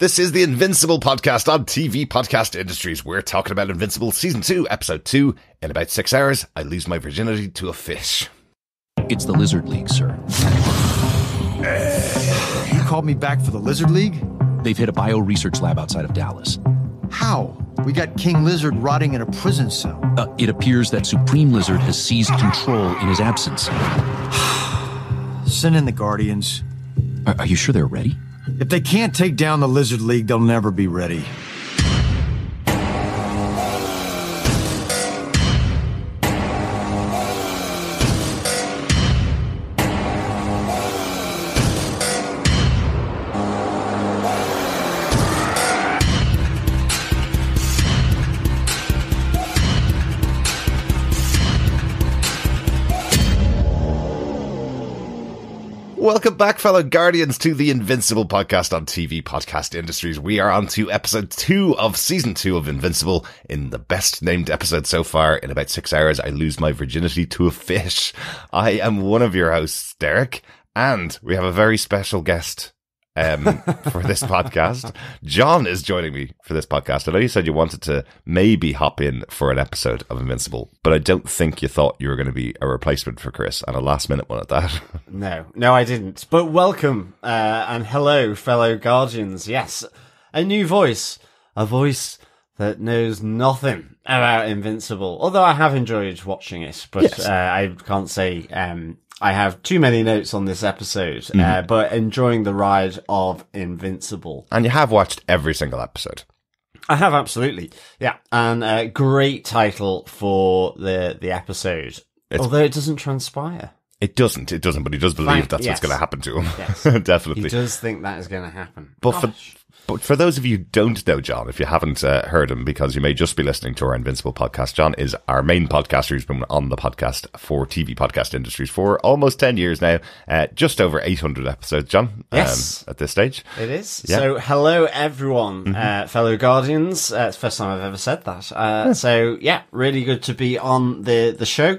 This is the Invincible podcast on TV Podcast Industries. We're talking about Invincible Season 2, Episode 2. In about six hours, I lose my virginity to a fish. It's the Lizard League, sir. You called me back for the Lizard League? They've hit a bio research lab outside of Dallas. How? We got King Lizard rotting in a prison cell. Uh, it appears that Supreme Lizard has seized control in his absence. Send in the Guardians. Are, are you sure they're ready? If they can't take down the Lizard League, they'll never be ready. Welcome back, fellow Guardians, to the Invincible podcast on TV Podcast Industries. We are on to episode two of season two of Invincible. In the best named episode so far, in about six hours, I lose my virginity to a fish. I am one of your hosts, Derek, and we have a very special guest um, for this podcast. John is joining me for this podcast. I know you said you wanted to maybe hop in for an episode of Invincible, but I don't think you thought you were going to be a replacement for Chris and a last minute one at that. No, no, I didn't. But welcome uh, and hello, fellow Guardians. Yes, a new voice, a voice that knows nothing about Invincible. Although I have enjoyed watching it, but Yes. uh, I can't say um, I have too many notes on this episode. Uh, Mm-hmm. but enjoying the ride of Invincible. and you have watched every single episode. I have absolutely, yeah, and a great title for the the episode. Although it doesn't transpire. It doesn't. It doesn't. But he does believe Thank- that's yes. what's going to happen to him. Yes. Definitely. He does think that is going to happen. But for, Gosh. But for those of you who don't know John, if you haven't uh, heard him, because you may just be listening to our Invincible podcast, John is our main podcaster who's been on the podcast for TV podcast industries for almost 10 years now, uh, just over 800 episodes, John, Yes. um, at this stage. It is. Yeah. So, hello everyone, uh, fellow Guardians. Uh, it's the first time I've ever said that. Uh, So, yeah, really good to be on the, the show.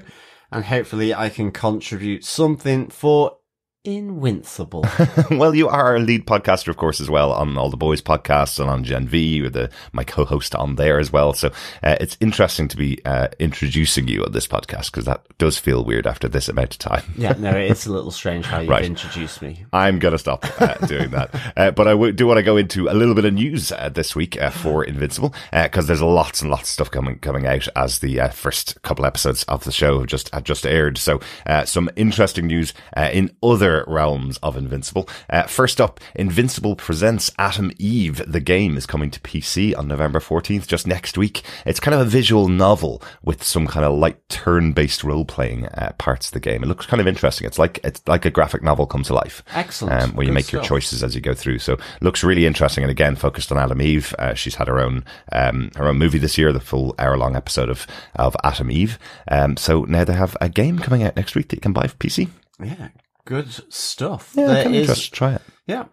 And hopefully I can contribute something for Invincible. well, you are our lead podcaster, of course, as well on all the boys podcasts and on Gen V. You're the my co-host on there as well. So uh, it's interesting to be uh, introducing you on this podcast because that does feel weird after this amount of time. yeah, no, it's a little strange how you've Right. introduced me. I'm going to stop uh, doing that. Uh, but I w- do want to go into a little bit of news uh, this week uh, for Invincible because there's lots and lots of stuff coming coming out as the uh, first couple episodes of the show have just just aired. So uh, some interesting news uh, in other realms of Invincible. Uh, first up, Invincible presents Atom Eve. The game is coming to PC on November 14th, just next week. It's kind of a visual novel with some kind of light turn-based role-playing uh, parts of the game. It looks kind of interesting. It's like it's like a graphic novel come to life Excellent. um, where you Good make your choices as you go through. So looks really interesting, and again focused on Atom Eve. Uh, she's had her own um, her own movie this year, the full hour long episode of of Atom Eve. Um, so now they have a game coming out next week that you can buy for PC. Yeah, good stuff. Yeah, There is- to try it. Yeah.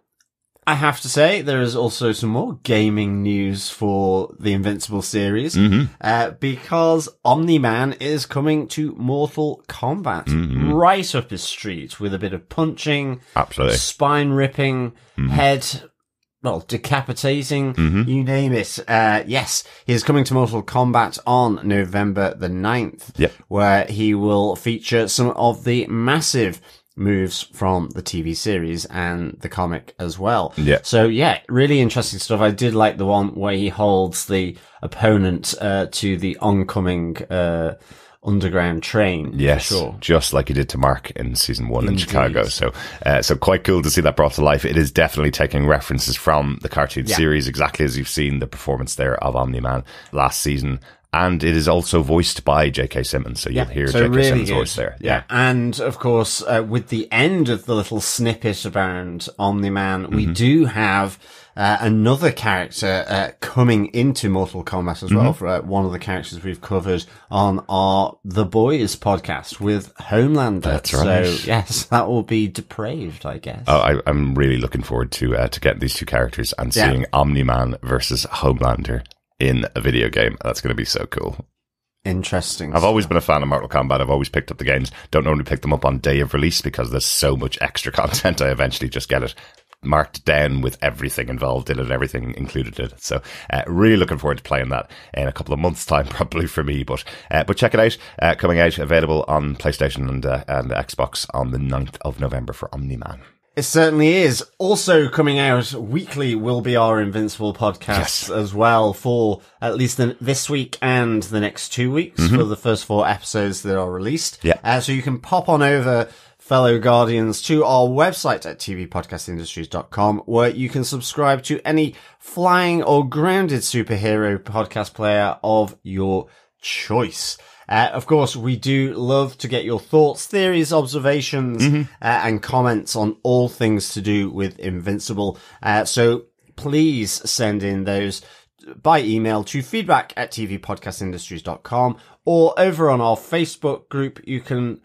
I have to say, there is also some more gaming news for the Invincible series, uh, because Omni-Man is coming to Mortal Kombat right up his street with a bit of punching, Absolutely. spine ripping, head, well, decapitating, you name it. Uh, yes, he is coming to Mortal Kombat on November the 9th, Yep. where he will feature some of the massive moves from the TV series and the comic as well. Yeah. So yeah, really interesting stuff. I did like the one where he holds the opponent, uh, to the oncoming, uh, underground train. Yes, Sure. just like he did to Mark in season one in Chicago. So, uh, so quite cool to see that brought to life. It is definitely taking references from the cartoon Yeah. series, exactly as you've seen the performance there of Omni Man last season. And it is also voiced by J.K. Simmons, so you'll hear so J.K. really Simmons' good. voice there. Yeah. And of course, uh, with the end of the little snippet around Omni-Man, we Mm-hmm. do have uh, another character uh, coming into Mortal Kombat as Mm-hmm. well for uh, one of the characters we've covered on our The Boys podcast with Homelander. That's right. So yes, that will be depraved, I guess. Oh, I, I'm really looking forward to uh, to getting these two characters and Yeah. seeing Omni Man versus Homelander in a video game. That's going to be so cool. Interesting. I've always been a fan of Mortal Kombat. I've always picked up the games. Don't normally pick them up on day of release because there's so much extra content. I eventually just get it marked down with everything involved in it, everything included in it. So, uh, really looking forward to playing that in a couple of months' time, probably for me. But uh, but check it out. Uh, coming out, available on PlayStation and uh, and Xbox on the 9th of November for Omni Man. It certainly is. Also coming out weekly will be our Invincible podcast Yes. as well for at least the, this week and the next two weeks for the first four episodes that are released. Mm-hmm. Yeah. Uh, so you can pop on over, fellow guardians, to our website at tvpodcastindustries.com where you can subscribe to any flying or grounded superhero podcast player of your choice. Uh, of course, we do love to get your thoughts, theories, observations, uh, and comments on all things to do with Invincible. Uh, so please send in those by email to feedback at tvpodcastindustries.com or over on our Facebook group. You can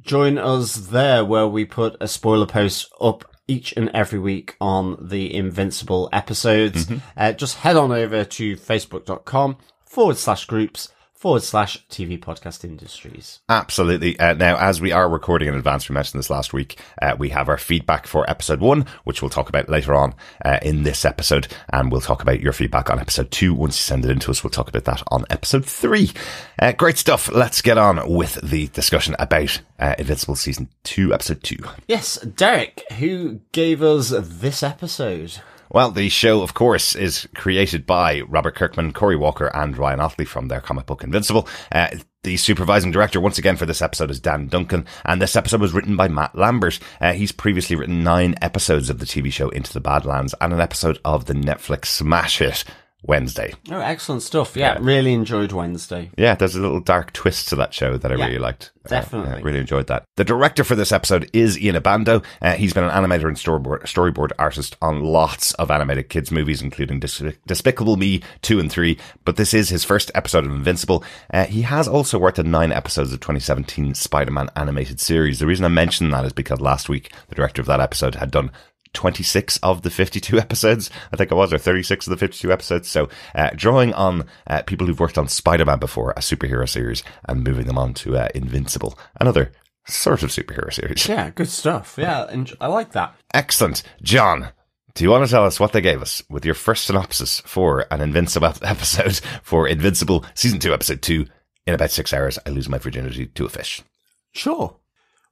join us there where we put a spoiler post up each and every week on the Invincible episodes. Uh, just head on over to facebook.com forward slash groups forward slash TV podcast industries. Absolutely. Uh, now, as we are recording in advance, we mentioned this last week, uh, we have our feedback for episode one, which we'll talk about later on uh, in this episode. And we'll talk about your feedback on episode two. Once you send it in to us, we'll talk about that on episode three. Uh, great stuff. Let's get on with the discussion about uh, Invincible season two, episode two. Yes, Derek, who gave us this episode? Well, the show, of course, is created by Robert Kirkman, Cory Walker, and Ryan Ottley from their comic book Invincible. Uh, the supervising director, once again, for this episode is Dan Duncan, and this episode was written by Matt Lambert. Uh, he's previously written nine episodes of the TV show Into the Badlands and an episode of the Netflix smash hit Wednesday. Oh, excellent stuff. Yeah, really enjoyed Wednesday. Yeah, there's a little dark twist to that show that I Yeah, really liked. Uh, definitely. yeah, really enjoyed that. The director for this episode is Ian Abando. Uh, he's been an animator and storyboard, storyboard artist on lots of animated kids movies, including Dis- Despicable Me 2 and 3. But this is his first episode of Invincible. Uh, he has also worked on nine episodes of 2017 Spider-Man animated series. The reason I mention that is because last week the director of that episode had done 26 of the 52 episodes, I think it was, or 36 of the 52 episodes. So, uh, drawing on uh, people who've worked on Spider-Man before, a superhero series, and moving them on to uh, Invincible, another sort of superhero series. Yeah, good stuff. Yeah, enj- I like that. Excellent. John, do you want to tell us what they gave us with your first synopsis for an Invincible episode for Invincible Season 2, Episode 2? In about six hours, I lose my virginity to a fish. Sure.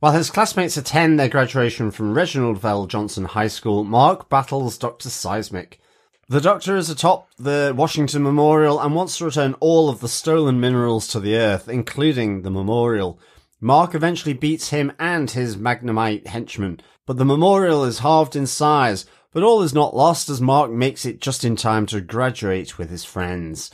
While his classmates attend their graduation from Reginald VelJohnson High School, Mark battles Dr. Seismic. The Doctor is atop the Washington Memorial and wants to return all of the stolen minerals to the Earth, including the memorial. Mark eventually beats him and his Magnemite henchman, but the memorial is halved in size, but all is not lost as Mark makes it just in time to graduate with his friends.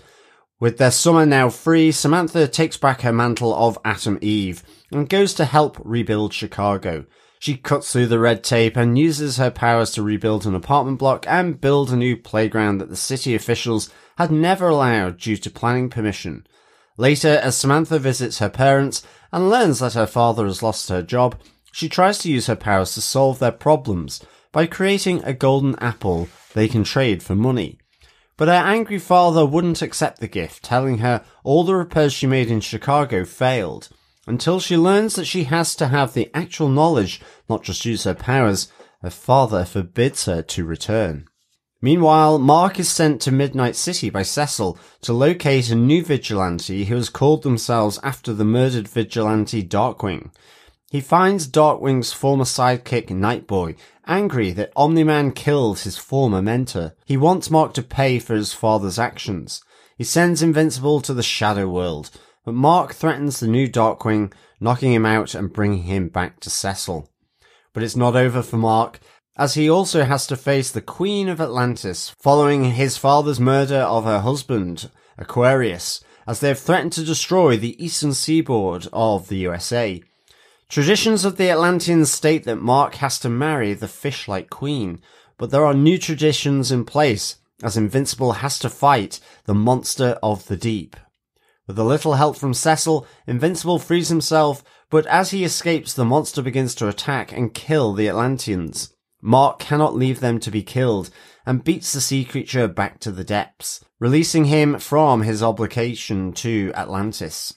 With their summer now free, Samantha takes back her mantle of Atom Eve and goes to help rebuild Chicago. She cuts through the red tape and uses her powers to rebuild an apartment block and build a new playground that the city officials had never allowed due to planning permission. Later, as Samantha visits her parents and learns that her father has lost her job, she tries to use her powers to solve their problems by creating a golden apple they can trade for money. But her angry father wouldn't accept the gift, telling her all the repairs she made in Chicago failed, until she learns that she has to have the actual knowledge, not just use her powers. Her father forbids her to return. Meanwhile, Mark is sent to Midnight City by Cecil to locate a new vigilante who has called themselves after the murdered vigilante Darkwing. He finds Darkwing's former sidekick Nightboy angry that Omni-Man killed his former mentor. He wants Mark to pay for his father's actions. He sends Invincible to the Shadow World, but Mark threatens the new Darkwing, knocking him out and bringing him back to Cecil. But it's not over for Mark, as he also has to face the Queen of Atlantis following his father's murder of her husband, Aquarius, as they have threatened to destroy the eastern seaboard of the USA. Traditions of the Atlanteans state that Mark has to marry the fish-like queen, but there are new traditions in place, as Invincible has to fight the monster of the deep. With a little help from Cecil, Invincible frees himself, but as he escapes, the monster begins to attack and kill the Atlanteans. Mark cannot leave them to be killed and beats the sea creature back to the depths, releasing him from his obligation to Atlantis.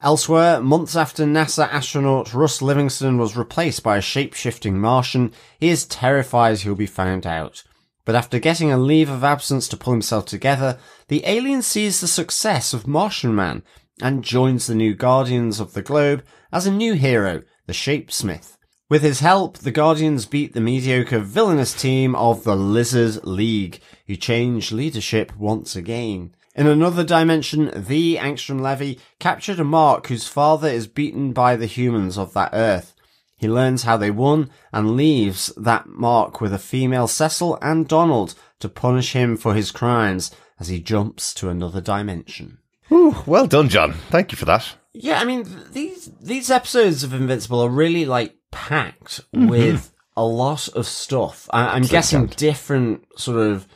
Elsewhere, months after NASA astronaut Russ Livingston was replaced by a shape-shifting Martian, he is terrified he'll be found out. But after getting a leave of absence to pull himself together, the alien sees the success of Martian Man and joins the new Guardians of the Globe as a new hero, the Shapesmith. With his help, the Guardians beat the mediocre villainous team of the Lizard League, who change leadership once again. In another dimension, the Angstrom Levy captured a mark whose father is beaten by the humans of that Earth. He learns how they won and leaves that mark with a female Cecil and Donald to punish him for his crimes as he jumps to another dimension. Ooh, well done, John. Thank you for that. Yeah, I mean these these episodes of Invincible are really like packed with a lot of stuff. I- I'm guessing different sort of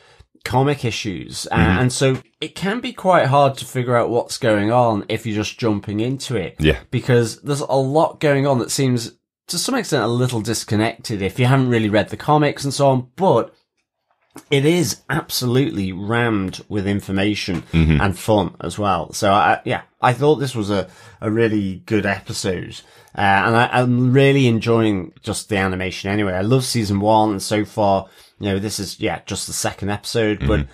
comic issues, uh, and so it can be quite hard to figure out what's going on if you're just jumping into it. Yeah. because there's a lot going on that seems to some extent a little disconnected if you haven't really read the comics and so on, but. It is absolutely rammed with information and fun as well. So I, yeah, I thought this was a, a really good episode. Uh, and I, I'm really enjoying just the animation anyway. I love season one and so far, you know, this is, yeah, just the second episode, but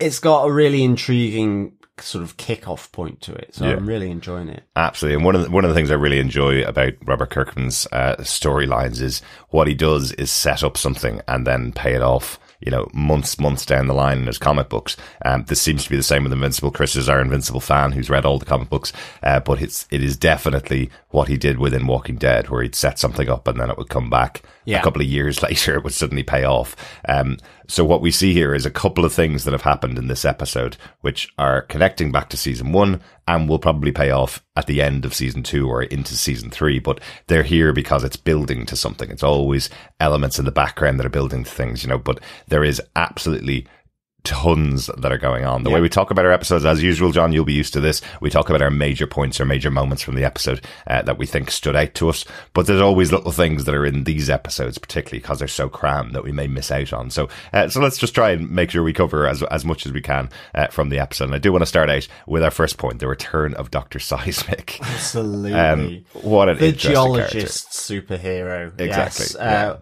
it's got a really intriguing sort of kick-off point to it. So Yeah. I'm really enjoying it. Absolutely, and one of the, one of the things I really enjoy about Robert Kirkman's uh, storylines is what he does is set up something and then pay it off. You know, months months down the line in his comic books. Um, this seems to be the same with Invincible. Chris is our Invincible fan who's read all the comic books, uh, but it's it is definitely what he did within Walking Dead, where he'd set something up and then it would come back Yeah. a couple of years later. It would suddenly pay off. Um, so what we see here is a couple of things that have happened in this episode, which are connecting back to season one and will probably pay off at the end of season two or into season three. But they're here because it's building to something. It's always elements in the background that are building to things, you know, but there is absolutely tons that are going on. The way we talk about our episodes, as usual, John, you'll be used to this. We talk about our major points or major moments from the episode uh, that we think stood out to us. But there's always little things that are in these episodes, particularly because they're so crammed that we may miss out on. So, uh, so let's just try and make sure we cover as as much as we can uh, from the episode. And I do want to start out with our first point: the return of Doctor Seismic. Absolutely. Um, what an the interesting character. geologist superhero. Exactly, Yes. Uh,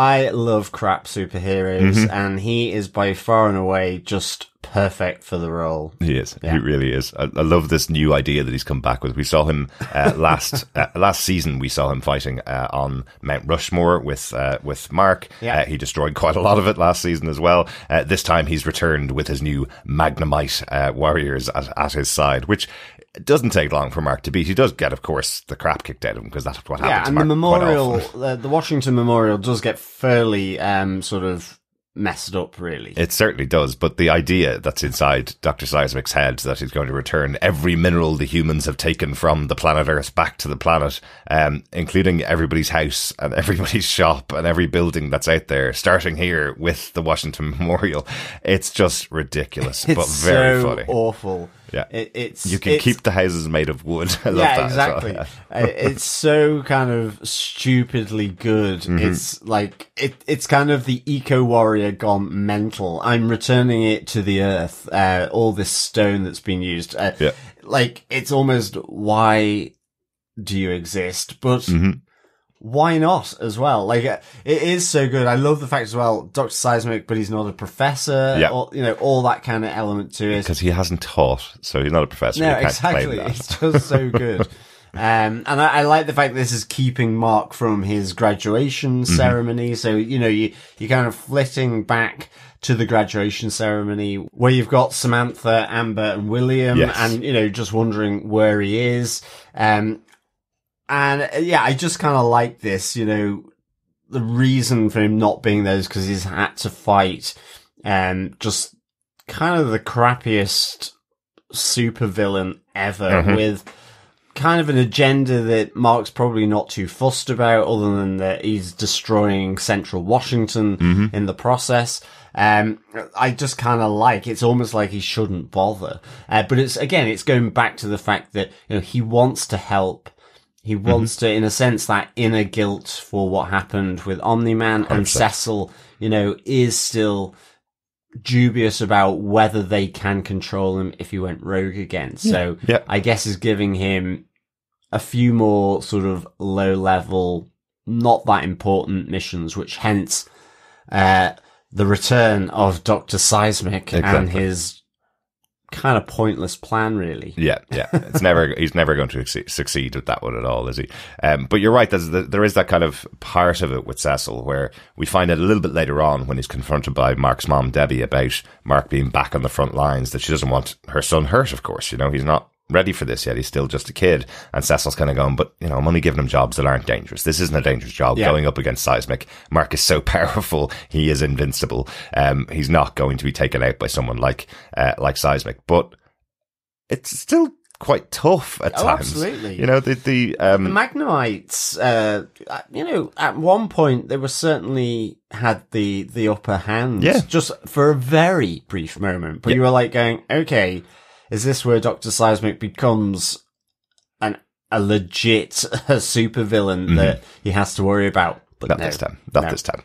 I love crap superheroes, Mm-hmm. and he is by far and away just perfect for the role. He is. Yeah. He really is. I, I love this new idea that he's come back with. We saw him uh, last uh, last season. We saw him fighting uh, on Mount Rushmore with uh, with Mark. Yeah. Uh, he destroyed quite a lot of it last season as well. Uh, this time he's returned with his new Magnemite uh, warriors at, at his side, which doesn't take long for Mark to beat. He does get, of course, the crap kicked out of him because that's what Yeah, and to the Mark quite memorial, uh, the Washington Memorial, does get fairly um, sort of messed up, really. It certainly does, but the idea that's inside Dr. Seismic's head that he's going to return every mineral the humans have taken from the planet Earth back to the planet, um, including everybody's house and everybody's shop and every building that's out there, starting here with the Washington Memorial. It's just ridiculous, it's but very so funny. awful. Yeah. It, it's You can it's- keep the houses made of wood. I love yeah, that well, exactly. Uh, it's so kind of stupidly good. Mm-hmm. It's like it. It's kind of the eco warrior gone mental. I'm returning it to the earth. Uh, all this stone that's been used. Uh, Yeah. Like it's almost why do you exist? But Mm-hmm. Why not as well? Like uh, it is so good. I love the fact as well, Doctor Seismic, but he's not a professor. Yeah. Or, you know, all that kind of element to it. Because he hasn't taught, so he's not a professor. No, exactly. It's just so good. Um, and I, I like the fact this is keeping Mark from his graduation Mm-hmm. ceremony. So, you know, you, you're kind of flitting back to the graduation ceremony where you've got Samantha, Amber and William Yes. and, you know, just wondering where he is. Um, and uh, yeah, I just kind of like this, you know, the reason for him not being there is because he's had to fight, um, just kind of the crappiest supervillain ever Mhm. with kind of an agenda that Mark's probably not too fussed about other than that he's destroying central Washington in the process. Um, I just kind of like, it's almost like he shouldn't bother. Uh, but it's, again, it's going back to the fact that, you know, he wants to help. He wants to, in a sense, that inner guilt for what happened with Omni-Man and Cecil, you know, is still dubious about whether they can control him if he went rogue again. So Yeah. I guess is giving him a few more sort of low level, not that important missions, which hence, uh, the return of Dr. Seismic and his kind of pointless plan, really. Yeah, yeah. It's never he's never going to succeed- with that one at all, is he? Um, but you're right. There's there is that kind of part of it with Cecil where we find it a little bit later on when he's confronted by Mark's mom Debbie about Mark being back on the front lines that she doesn't want her son hurt. Of course, you know he's not ready for this yet. He's still just a kid, and Cecil's kind of going, but you know I'm only giving him jobs that aren't dangerous. This isn't a dangerous job. Yeah. Going up against Seismic, Mark is so powerful. He is invincible. Um, he's not going to be taken out by someone like uh, like Seismic, but it's still quite tough at Oh, times. absolutely. You know, the, the, The um, uh, you know, at one point they were certainly had the the upper hand. Yeah. Just for a very brief moment, but you were like going, okay, is this where Doctor Seismic becomes an a legit supervillain mm-hmm. that he has to worry about? But not no. this time. Not No. this time.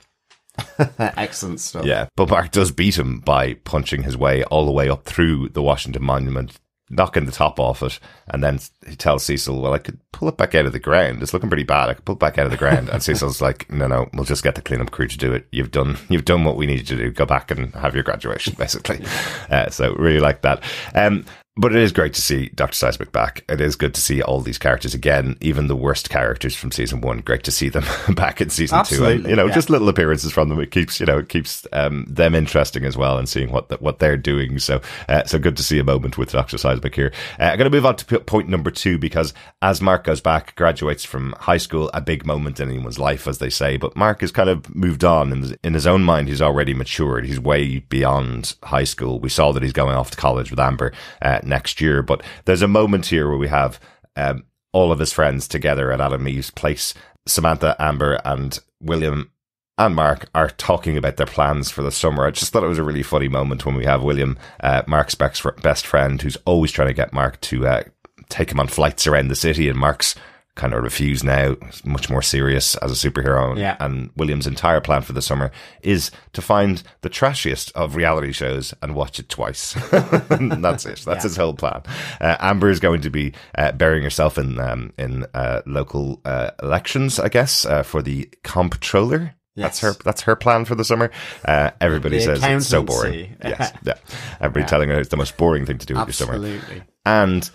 Excellent stuff. Yeah. But Mark does beat him by punching his way all the way up through the Washington Monument, knocking the top off it. And then he tells Cecil, well, I could pull it back out of the ground. It's looking pretty bad. I could pull it back out of the ground. And Cecil's like, no, no, we'll just get the cleanup crew to do it. You've done, you've done what we need you to do. Go back and have your graduation, basically. Uh, so really like that. Um, but it is great to see Dr. Seismic back. It is good to see all these characters again, even the worst characters from season one. Great to see them back in season two. And, you know, yeah. just little appearances from them. It keeps, you know, it keeps um, them interesting as well and seeing what the, what they're doing. So, uh, so good to see a moment with Dr. Seismic here. Uh, I'm going to move on to p- point number two because as Mark goes back, graduates from high school, a big moment in anyone's life, as they say. But Mark has kind of moved on in his, in his own mind. He's already matured. He's way beyond high school. We saw that he's going off to college with Amber uh, next year. But there's a moment here where we have um, all of his friends together at Atom Eve's place. Samantha, Amber, and William and Mark are talking about their plans for the summer. I just thought it was a really funny moment when we have William, uh, Mark's best friend, who's always trying to get Mark to uh, take him on flights around the city, and Mark's kind of refuse now. Much more serious as a superhero. Yeah. And William's entire plan for the summer is to find the trashiest of reality shows and watch it twice. That's it. That's his whole plan. Uh, Amber is going to be uh, burying herself in um, in uh, local uh, elections, I guess, uh, for the comptroller. That's her. That's her plan for the summer. Uh, everybody The says it's so boring. Yes, yeah. Everybody telling her it's the most boring thing to do with your summer. Absolutely. And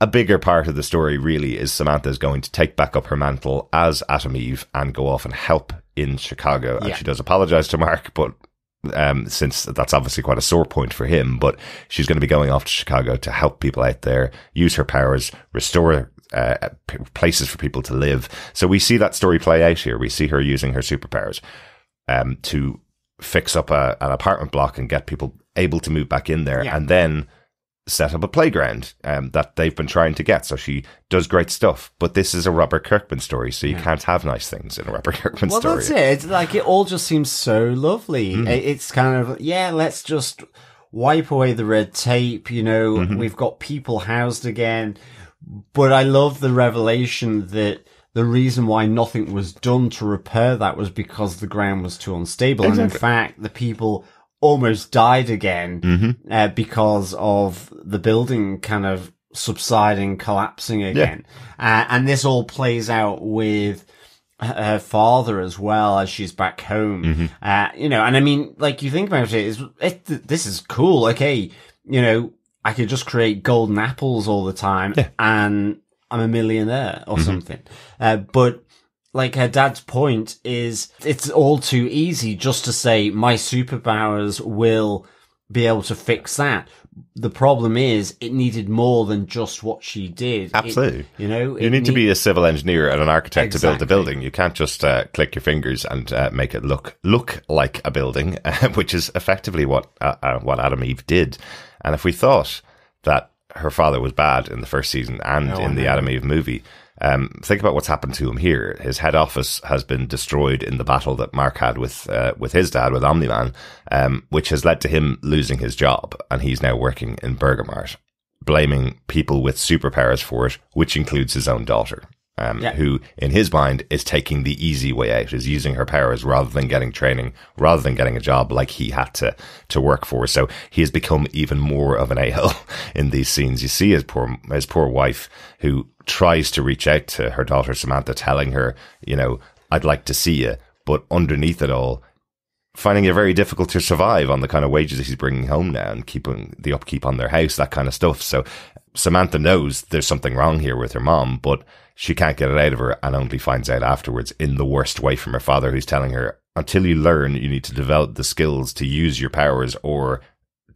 a bigger part of the story really is Samantha is going to take back up her mantle as Atom Eve and go off and help in Chicago. And Yeah. she does apologize to Mark, but um, since that's obviously quite a sore point for him, but she's going to be going off to Chicago to help people out there, use her powers, restore uh, p- places for people to live. So we see that story play out here. We see her using her superpowers um, to fix up a, an apartment block and get people able to move back in there, Yeah. and then set up a playground um, that they've been trying to get. So she does great stuff. But this is a Robert Kirkman story, so you can't have nice things in a Robert Kirkman Well, story. that's it. It's like it all just seems so lovely. Mm. It- It's kind of yeah. Let's just wipe away the red tape. You know, Mm-hmm. we've got people housed again. But I love the revelation that the reason why nothing was done to repair that was because the ground was too unstable, and in fact, the people almost died again Mm-hmm. uh, because of the building kind of subsiding, collapsing again. Uh, and this all plays out with her father as well as she's back home. Mm-hmm. Uh, you know, and I mean, like you think about it, is it, this is cool. Okay, you know, I could just create golden apples all the time and I'm a millionaire or something. Uh, but like her dad's point is it's all too easy just to say my superpowers will be able to fix that. The problem is it needed more than just what she did. It- Absolutely. you know, You need to be a civil engineer and an architect to build a building. You can't just uh, click your fingers and uh, make it look look like a building, which is effectively what uh, uh, what Atom Eve did. And if we thought that her father was bad in the first season and Oh, in the Atom Eve movie, um, think about what's happened to him here. His head office has been destroyed in the battle that Mark had with uh, with his dad, with Omni Man, um, which has led to him losing his job, and he's now working in Burger Mart blaming people with superpowers for it, which includes his own daughter. Um, Yeah. who in his mind is taking the easy way out, is using her powers rather than getting training, rather than getting a job like he had to, to work for. So he has become even more of an a-hole in these scenes. You see his poor, his poor wife who tries to reach out to her daughter Samantha, telling her, you know, I'd like to see you. But underneath it all, finding it very difficult to survive on the kind of wages that he's bringing home now and keeping the upkeep on their house, that kind of stuff. So Samantha knows there's something wrong here with her mom, but she can't get it out of her and only finds out afterwards in the worst way from her father, who's telling her, until you learn, you need to develop the skills to use your powers or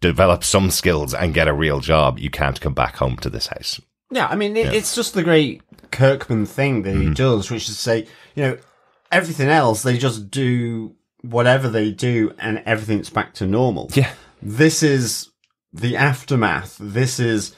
develop some skills and get a real job. You can't come back home to this house. Yeah, I mean, it, it's just the great Kirkman thing that he mm-hmm. does, which is to say, you know, everything else, they just do whatever they do and everything's back to normal. Yeah. This is the aftermath. This is,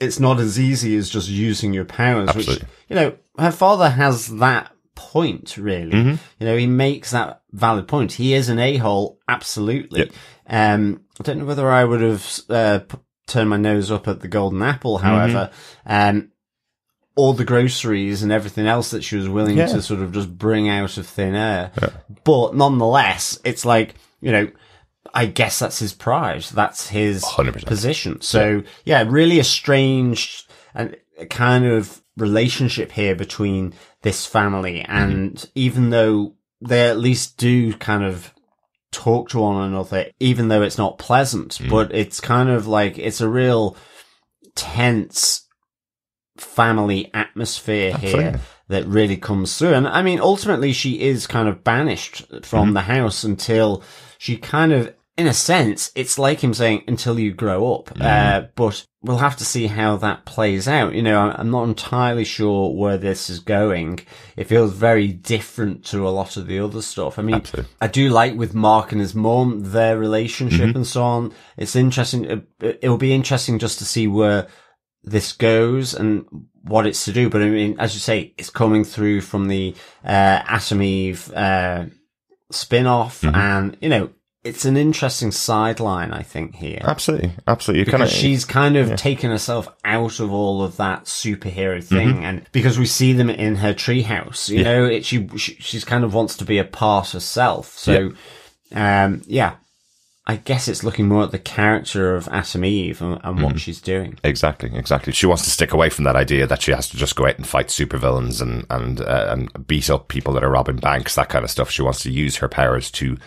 it's not as easy as just using your powers, which, you know, her father has that point, really. Mm-hmm. You know, he makes that valid point. He is an a-hole, absolutely. Yep. Um, I don't know whether I would have, uh, p- turned my nose up at the golden apple, Mm-hmm. however, um, all the groceries and everything else that she was willing Yeah. to sort of just bring out of thin air. But nonetheless, it's like, you know, I guess that's his pride. That's his 100%. position. So yeah, really a strange and kind of relationship here between this family. And even though they at least do kind of talk to one another, even though it's not pleasant, but it's kind of like, it's a real tense family atmosphere here that really comes through. And I mean, ultimately, she is kind of banished from mm-hmm. the house until she kind of, in a sense, it's like him saying, until you grow up. Mm-hmm. Uh, but we'll have to see how that plays out. You know, I'm- I'm not entirely sure where this is going. It feels very different to a lot of the other stuff. I mean, Absolutely. I do like with Mark and his mom, their relationship mm-hmm. and so on. It's interesting. It- It'll be interesting just to see where this goes and what it's to do. But I mean, as you say, it's coming through from the, uh, Atom Eve, uh, spin-off and, you know, it's an interesting sideline, I think, here. Absolutely. Absolutely. Because kind of, she's kind of taken herself out of all of that superhero thing, and because we see them in her treehouse, you know, it, she, she she's kind of wants to be a part herself. So, um, yeah, I guess it's looking more at the character of Atom Eve and, and what she's doing. Exactly, exactly. She wants to stick away from that idea that she has to just go out and fight supervillains and and uh, and beat up people that are robbing banks, that kind of stuff. She wants to use her powers to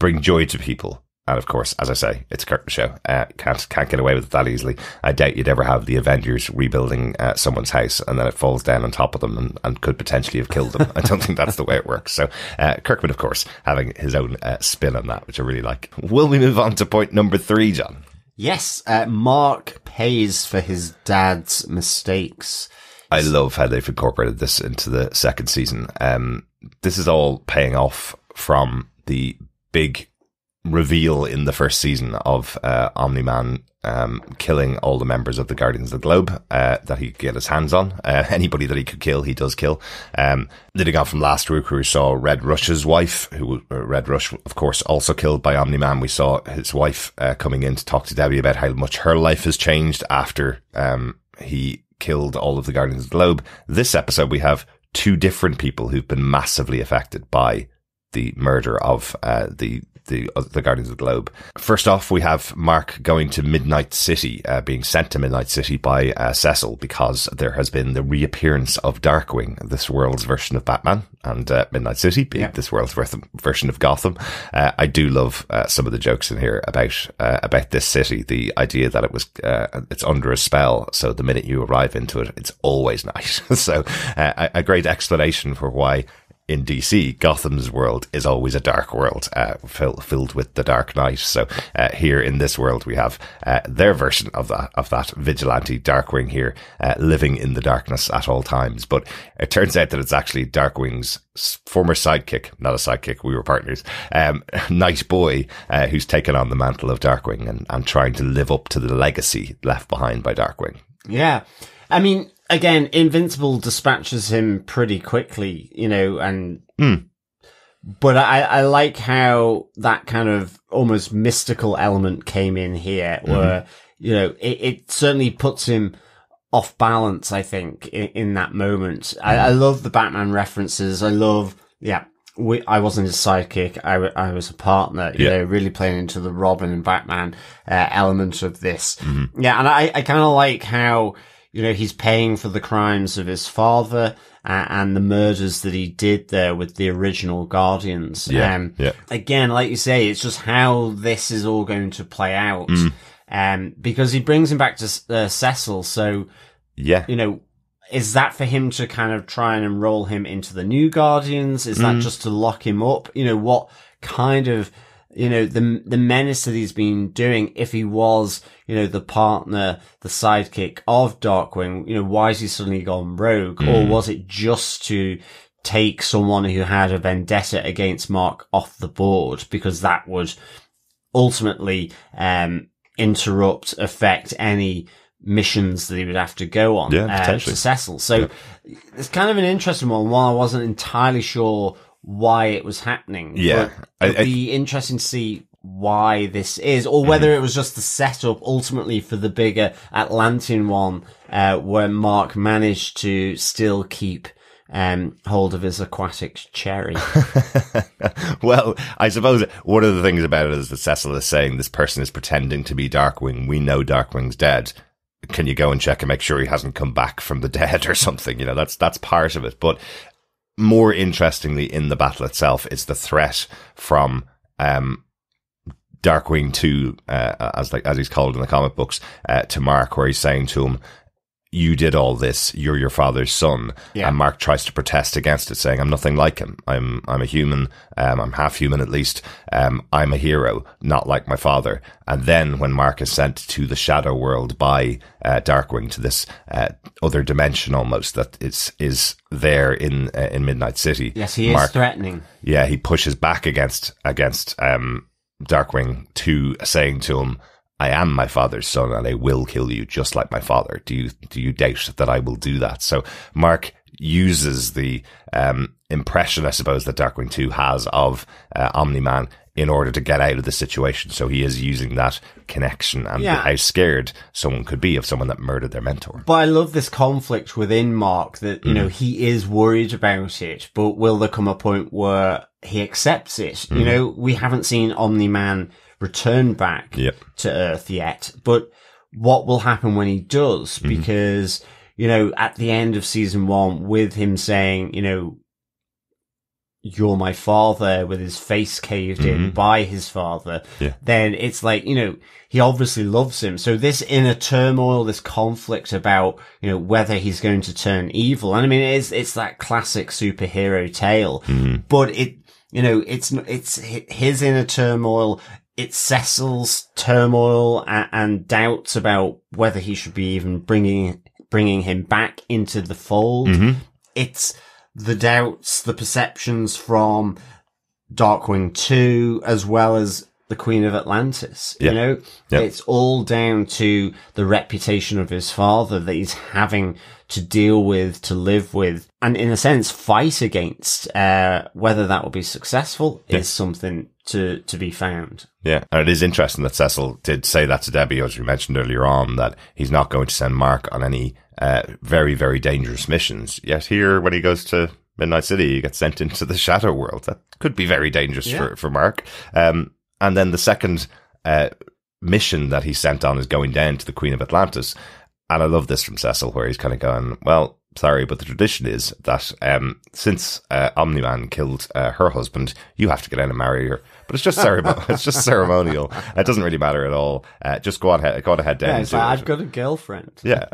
bring joy to people. And of course, as I say, it's a Kirkman show. Uh, can't can't get away with it that easily. I doubt you'd ever have the Avengers rebuilding uh, someone's house and then it falls down on top of them and, and could potentially have killed them. I don't think that's the way it works. So uh, Kirkman, of course, having his own uh, spin on that, which I really like. Will we move on to point number three, John? Yes, uh, Mark pays for his dad's mistakes. I love how they've incorporated this into the second season. Um, this is all paying off from the big reveal in the first season of uh, Omni Man um, killing all the members of the Guardians of the Globe uh, that he could get his hands on. Uh, anybody that he could kill, he does kill. Um, leading on from last week, we saw Red Rush's wife, who uh, Red Rush, of course, also killed by Omni Man. We saw his wife uh, coming in to talk to Debbie about how much her life has changed after um, he killed all of the Guardians of the Globe. This episode, we have two different people who've been massively affected by the murder of uh, the the uh, the Guardians of the Globe. First off, we have Mark going to Midnight City, uh, being sent to Midnight City by uh, Cecil because there has been the reappearance of Darkwing, this world's version of Batman, and uh, Midnight City being this world's version of Gotham. Uh, I do love uh, some of the jokes in here about uh, about this city. The idea that it was uh, it's under a spell, so the minute you arrive into it, it's always night. so uh, a, a great explanation for why in DC, Gotham's world is always a dark world, uh, fill, filled with the Dark Knight. So uh, here in this world, we have uh, their version of that of that vigilante Darkwing here, uh, living in the darkness at all times. But it turns out that it's actually Darkwing's former sidekick, not a sidekick, we were partners, um, Night Boy, uh, who's taken on the mantle of Darkwing and, and trying to live up to the legacy left behind by Darkwing. Yeah. I mean, again, Invincible dispatches him pretty quickly, you know, and, hmm. but I, I like how that kind of almost mystical element came in here mm-hmm. where, you know, it, it certainly puts him off balance, I think, in, in that moment. I, hmm. I love the Batman references. I love, yeah, we, I wasn't his sidekick. I, w- I was a partner, you Yeah. know, really playing into the Robin and Batman, uh, element of this. Mm-hmm. Yeah. And I, I kind of like how, you know, he's paying for the crimes of his father uh, and the murders that he did there with the original Guardians. Yeah, Um, yeah. Again, like you say, it's just how this is all going to play out. Mm. Um, because he brings him back to uh, Cecil. So, Yeah. you know, is that for him to kind of try and enroll him into the new Guardians? Is that just to lock him up? You know, what kind of, you know, the, the menace that he's been doing, if he was, you know, the partner, the sidekick of Darkwing, you know, why has he suddenly gone rogue? Or was it just to take someone who had a vendetta against Mark off the board? Because that would ultimately, um, interrupt, affect any missions that he would have to go on Yeah, uh, to Cecil. So it's kind of an interesting one. While I wasn't entirely sure why it was happening. Yeah. it'd I- Mm-hmm. be interesting to see why this is, or whether it was just the setup ultimately for the bigger Atlantean one, uh, where Mark managed to still keep um, hold of his aquatic cherry. well, I suppose one of the things about it is that Cecil is saying this person is pretending to be Darkwing. We know Darkwing's dead. Can you go and check and make sure he hasn't come back from the dead or something? You know, that's that's part of it. But more interestingly, in the battle itself, it's the threat from um, Darkwing Two, uh, as like as he's called in the comic books, uh, to Mark, where he's saying to him, "You did all this. You're your father's son." Yeah. And Mark tries to protest against it, saying, "I'm nothing like him. I'm I'm a human. Um, I'm half human at least. Um, I'm a hero, not like my father." And then when Mark is sent to the shadow world by uh, Darkwing Two this uh, other dimension almost that is is there in uh, in Midnight City. yes, he is threatening. yeah, he pushes back against against um, Darkwing to saying to him, "I am my father's son, and I will kill you, just like my father." Do you do you doubt that I will do that? So Mark uses the um, impression, I suppose, that Darkwing Two has of uh, Omni Man in order to get out of the situation. So he is using that connection and Yeah. how scared someone could be of someone that murdered their mentor. But I love this conflict within Mark that, you know, Mm. he is worried about it, but will there come a point where he accepts it? Mm. You know, we haven't seen Omni Man return back Yep. to Earth yet, but what will happen when he does? Mm-hmm. Because, you know, at the end of season one, with him saying, you know, you're my father with his face caved in by his father, Mm-hmm. Yeah. then it's like, you know, he obviously loves him. So this inner turmoil, this conflict about, you know, whether he's going to turn evil. And I mean, it's, it's that classic superhero tale, but it, you know, it's, n- it's his inner turmoil. It's Cecil's turmoil and, and doubts about whether he should be even bringing, bringing him back into the fold. It's the doubts, the perceptions from Darkwing 2, as well as the Queen of Atlantis. Yeah. You know, Yeah. it's all down to the reputation of his father that he's having to deal with, to live with, and in a sense, fight against. Uh, whether that will be successful is something to, to be found. Yeah, and it is interesting that Cecil did say that to Debbie, as we mentioned earlier on, that he's not going to send Mark on any uh, very, very dangerous missions. Yet here, when he goes to Midnight City, he gets sent into the Shadow World. That could be very dangerous Yeah. for, for Mark. Um, and then the second uh, mission that he's sent on is going down to the Queen of Atlantis. And I love this from Cecil, where he's kind of going, well, sorry, but the tradition is that um, since uh, Omni Man killed uh, her husband, you have to get in and marry her. But it's just ceremonial. it's just ceremonial. It doesn't really matter at all. Uh, just go on, ahead, go on ahead down. Yeah, like. I've got a girlfriend. Yeah,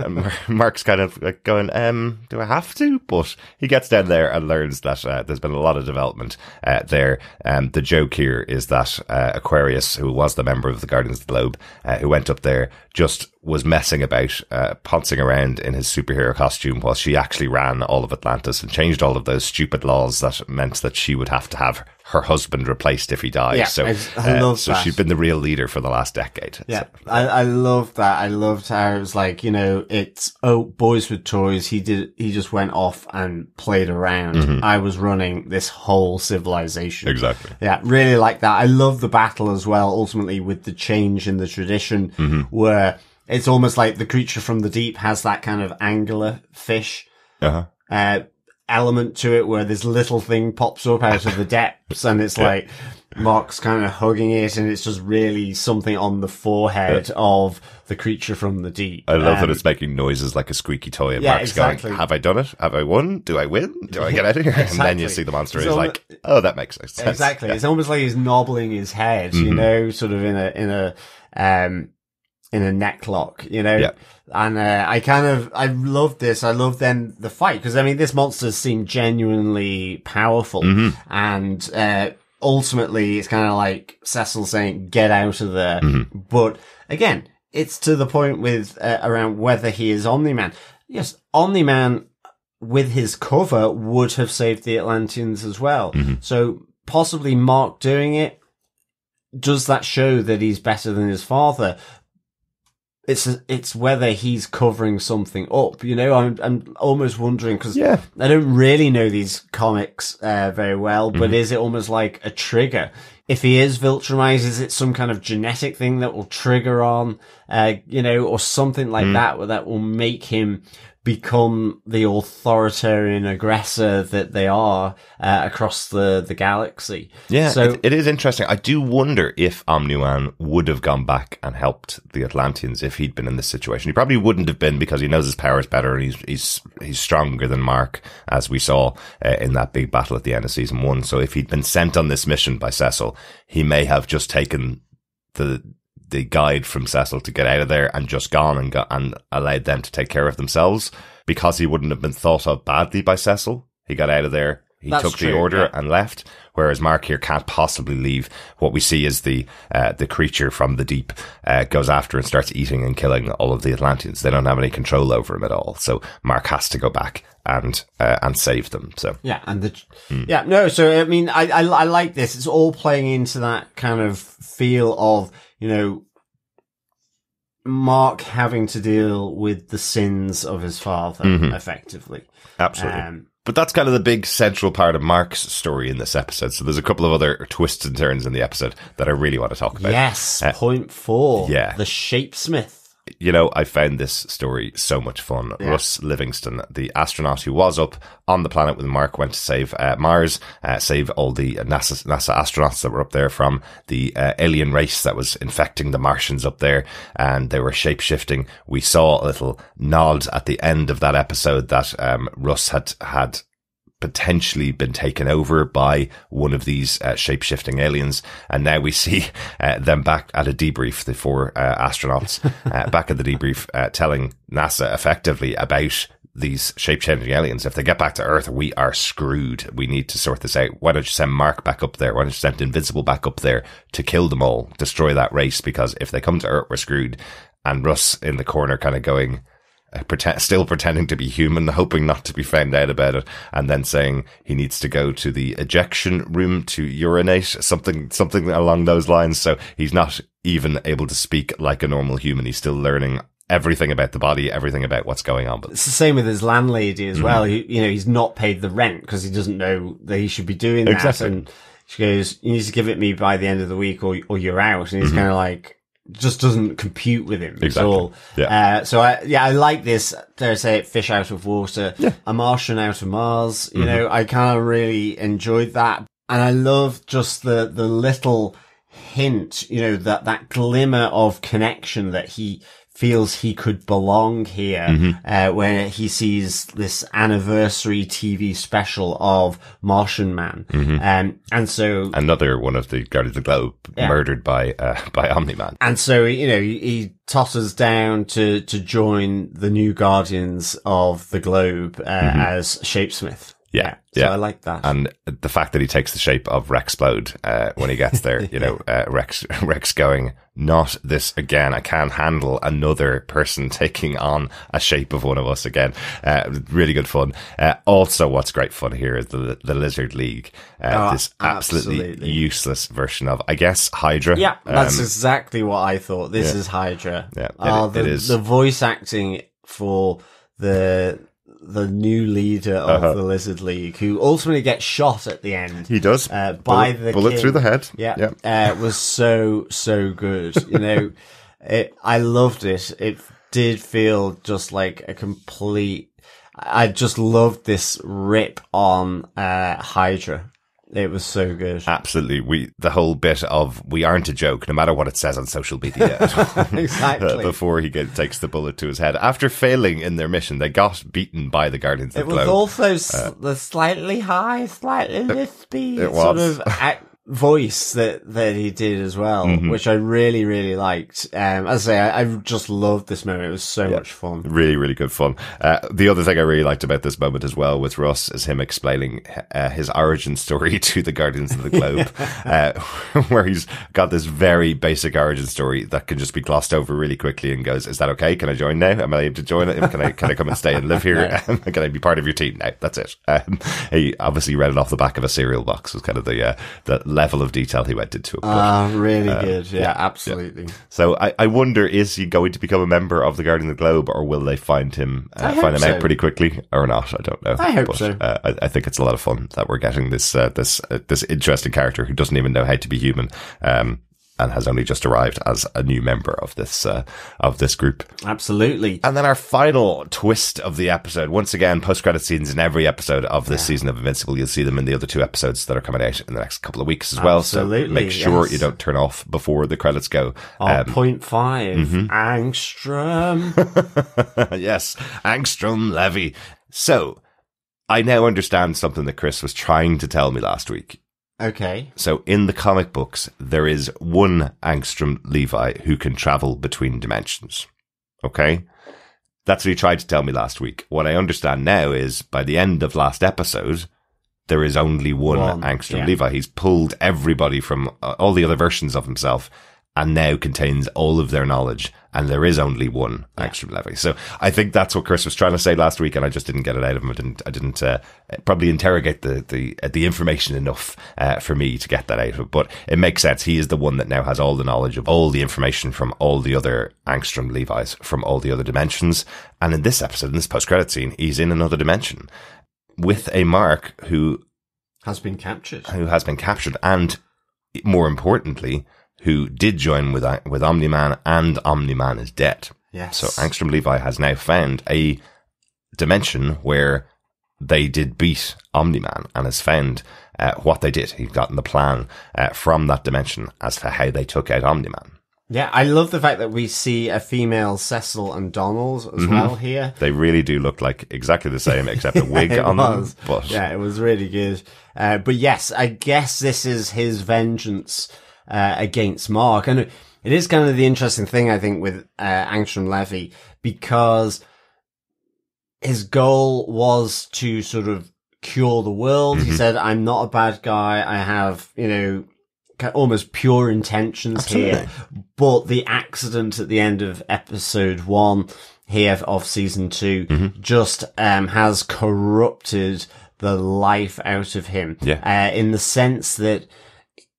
Mark's kind of like going, um, do I have to? But he gets down there and learns that uh, there's been a lot of development uh, there. Um, the joke here is that uh, Aquarius, who was the member of the Guardians of the Globe, uh, who went up there, just was messing about, uh, pouncing around in his superhero costume while she actually ran all of Atlantis and changed all of those stupid laws that meant that she would have to have her husband replaced if he died. Yeah, so, I- I uh, love so that. she'd been the real leader for the last decade. Yeah, So- I, I loved that. I loved how it was like, you know, it's, oh, boys with toys. He did, he just went off and played around. I was running this whole civilization. Exactly. Yeah, really like that. I love the battle as well, ultimately with the change in the tradition where, It's almost like the creature from the deep has that kind of angler fish Uh-huh. uh, element to it where this little thing pops up out of the depths and it's like Mark's kind of hugging it and it's just really something on the forehead of the creature from the deep. I love that Um, it's making noises like a squeaky toy, and Yeah, Mark's exactly. going, "Have I done it? Have I won? Do I win? Do I get out of here?" And then you see the monster is like, "Oh, that makes sense." Exactly. It's almost like he's knobbling his head, you Mm-hmm. know, sort of in a, in a, um, in a neck lock, you know? Yeah. And, uh, I kind of, I love this. I love then the fight because I mean, this monster seemed genuinely powerful Mm-hmm. and, uh, ultimately it's kind of like Cecil saying, get out of there. Mm-hmm. But again, it's to the point with, uh, around whether he is Omni-Man. Yes, Omni-Man with his cover would have saved the Atlanteans as well. So possibly Mark doing it, does that show that he's better than his father? It's it's whether he's covering something up. You know, I'm I'm almost wondering because Yeah. I don't really know these comics uh, very well, but is it almost like a trigger? If he is Viltrumized, is it some kind of genetic thing that will trigger on, uh, you know, or something like that, that will make him become the authoritarian aggressor that they are uh, across the the galaxy? Yeah, So it, it is interesting. I do wonder if Omni-Man would have gone back and helped the Atlanteans if he'd been in this situation. He probably wouldn't have been because he knows his powers better and he's he's he's stronger than Mark, as we saw uh, in that big battle at the end of season one. So if he'd been sent on this mission by Cecil, he may have just taken the the guide from Cecil to get out of there and just gone and got and allowed them to take care of themselves because he wouldn't have been thought of badly by Cecil. He got out of there. He That's took the order yeah. and left. Whereas Mark here can't possibly leave. What we see is the uh, the creature from the deep uh, goes after and starts eating and killing all of the Atlanteans. They don't have any control over him at all. So Mark has to go back and uh, and save them. So Yeah, and the Hmm. yeah no. So I mean, I, I I like this. It's all playing into that kind of feel of you know Mark having to deal with the sins of his father, effectively. Mm-hmm. absolutely. Um, But that's kind of the big central part of Mark's story in this episode. So there's a couple of other twists and turns in the episode that I really want to talk about. yes, point four. Uh, yeah. the Shapesmith. You know, I found this story so much fun. Russ Livingston, the astronaut who was up on the planet with Mark, went to save uh, Mars, uh, save all the NASA, NASA astronauts that were up there from the uh, alien race that was infecting the Martians up there, and they were shape shifting. We saw a little nod at the end of that episode that um, Russ had had potentially been taken over by one of these uh, shape-shifting aliens. And now we see uh, them back at a debrief the four uh, astronauts uh, back at the debrief uh, telling NASA effectively about these shape-changing aliens. If they get back to earth we are screwed. We need to sort this out. Why don't you send mark back up there? Why don't you send invincible back up there to kill them all destroy that race? Because if they come to earth we're screwed. And russ in the corner kind of going pretend, still pretending to be human, hoping not to be found out about it, and then saying he needs to go to the ejection room to urinate, something, something along those lines. So he's not even able to speak like a normal human. He's still learning everything about the body, everything about what's going on. But It's the same with his landlady Mm-hmm. as well. He, you know, he's not paid the rent because he doesn't know that he should be doing that. Exactly. And she goes, "You need to give it me by the end of the week, or or you're out." And he's Mm-hmm. kind of like, just doesn't compute with him Exactly. at all. Yeah. Uh, so I, yeah, I like this. Dare I say it? Fish out of water, a Martian out of Mars. Mm-hmm. You know, I kind of really enjoyed that, and I love just the the little hint. You know, that that glimmer of connection that he feels he could belong here, Mm-hmm. uh, where he sees this anniversary TV special of Martian Man, Mm-hmm. um, and so another one of the Guardians of the Globe Yeah. murdered by, uh, by Omni-Man. And so, you know, he, he totters down to, to join the new Guardians of the Globe, uh, as Shapesmith. Yeah, So yeah. I like that. And the fact that he takes the shape of Rexplode uh, when he gets there, you know, uh, Rex Rex going, not this again. I can't handle another person taking on a shape of one of us again. Uh, really good fun. Uh, also, what's great fun here is the the Lizard League. Uh, Oh, this absolutely, absolutely. useless version of, I guess, Hydra. yeah, that's Um, exactly what I thought. This yeah. is Hydra. Yeah, it- Oh, the, is. the voice acting for the, the new leader of Uh-huh. the Lizard League, who ultimately gets shot at the end. he does uh, by bullet, the bullet king. through the head. Yeah, yeah. Uh, was so so good. You know, It, I loved it. It did feel just like a complete. I just loved this rip on uh, Hydra. It was so good. Absolutely. We the whole bit of we aren't a joke, no matter what it says on social media. Exactly. Before he get, takes the bullet to his head. After failing in their mission, they got beaten by the Guardians It of the was also s- uh, the slightly high, slightly lispy it sort of ac voice that, that he did as well, Mm-hmm. which I really, really liked. Um, as I say, I, I just loved this moment. It was so much fun. Really, really good fun. Uh, the other thing I really liked about this moment as well with Russ is him explaining uh, his origin story to the Guardians of the Globe, uh, where he's got this very basic origin story that can just be glossed over really quickly and goes, "Is that okay? Can I join now? Am I able to join it? Can I can I come and stay and live here? can I be part of your team now? That's it." Um, he obviously read it off the back of a cereal box. Was kind of the uh, the level of detail he went into Ah, really good. Yeah, absolutely. so I, I wonder is he going to become a member of the Guardian of the Globe, or will they find him uh, find him so. out pretty quickly, or not? I don't know. I hope but, so. Uh, I, I think it's a lot of fun that we're getting this uh, this uh, this interesting character who doesn't even know how to be human, um, and has only just arrived as a new member of this uh, of this group. Absolutely. And then our final twist of the episode. Once again, post credit scenes in every episode of this season of Invincible. You'll see them in the other two episodes that are coming out in the next couple of weeks as well. So make sure yes. you don't turn off before the credits go. Oh, Um, point five, mm-hmm. angstrom. yes, Angstrom Levy. So, I now understand something that Chris was trying to tell me last week. Okay. So, in the comic books, there is one Angstrom Levy who can travel between dimensions. Okay? That's what he tried to tell me last week. What I understand now is by the end of last episode, there is only one, One, Angstrom yeah. Levy. He's pulled everybody from uh, all the other versions of himself and now contains all of their knowledge. And there is only one Angstrom Levy. So I think that's what Chris was trying to say last week, and I just didn't get it out of him. I didn't. I didn't uh, probably interrogate the the uh, the information enough uh, for me to get that out of it. But it makes sense. He is the one that now has all the knowledge of all the information from all the other Angstrom Levy's from all the other dimensions. And in this episode, in this post credit scene, he's in another dimension with a Mark who Has been captured. who has been captured, and more importantly, who did join with with Omni Man, and Omni Man is dead. Yes. So Angstrom Levy has now found a dimension where they did beat Omni Man, and has found uh, what they did. He's gotten the plan uh, from that dimension as to how they took out Omni Man. Yeah, I love the fact that we see a female Cecil and Donald as Mm-hmm. well here. They really do look like exactly the same, except a wig on was. them. But yeah, it was really good. Uh, but yes, I guess this is his vengeance uh, against Mark, and it is kind of the interesting thing I think with uh, Angstrom Levy because his goal was to sort of cure the world. Mm-hmm. He said, "I'm not a bad guy. I have, you know." Almost pure intentions here, but the accident at the end of episode one here of season 2 Mm-hmm. just um, has corrupted the life out of him. Yeah. Uh, in the sense that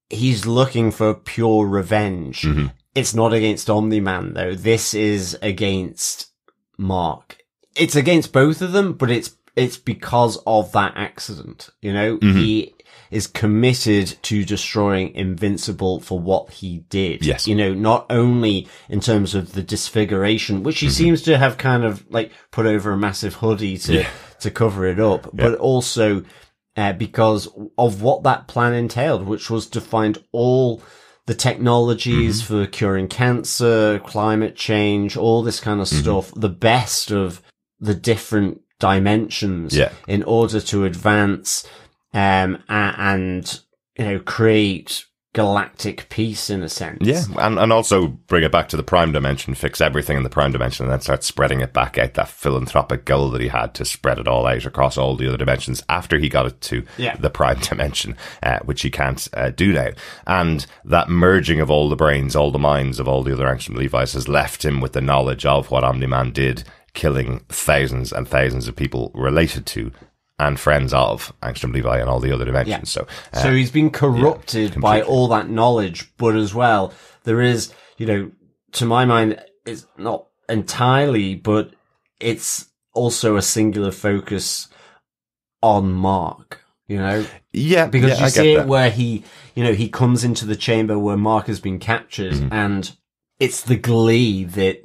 he's looking for pure revenge. Mm-hmm. It's not against Omni Man though. This is against Mark. It's against both of them, but it's it's because of that accident. You know, Mm-hmm. he is committed to destroying Invincible for what he did. Yes. You know, not only in terms of the disfiguration, which he seems to have kind of like put over a massive hoodie to, to cover it up, but also, uh, because of what that plan entailed, which was to find all the technologies Mm-hmm. for curing cancer, climate change, all this kind Mm-hmm. of stuff, the best of the different dimensions Yeah. in order to advance um, and you know create galactic peace in a sense. Yeah, and, and also bring it back to the prime dimension, fix everything in the prime dimension, and then start spreading it back out. That philanthropic goal that he had to spread it all out across all the other dimensions after he got it to Yeah. the prime dimension, uh, which he can't uh, do now. And that merging of all the brains, all the minds of all the other Angstrom Levy's has left him with the knowledge of what Omni Man did, killing thousands and thousands of people related to and friends of Angstrom Levy and all the other dimensions. So, uh, so he's been corrupted by all that knowledge, but as well, there is, you know, to my mind, it's not entirely, but it's also a singular focus on Mark, you know, yeah, because yeah, you I see it that. where he, you know, he comes into the chamber where Mark has been captured Mm-hmm. and it's the glee that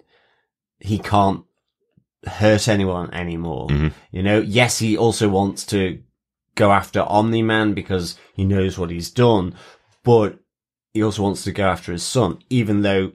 he can't hurt anyone anymore. You know, yes, he also wants to go after Omni Man because he knows what he's done, but he also wants to go after his son, even though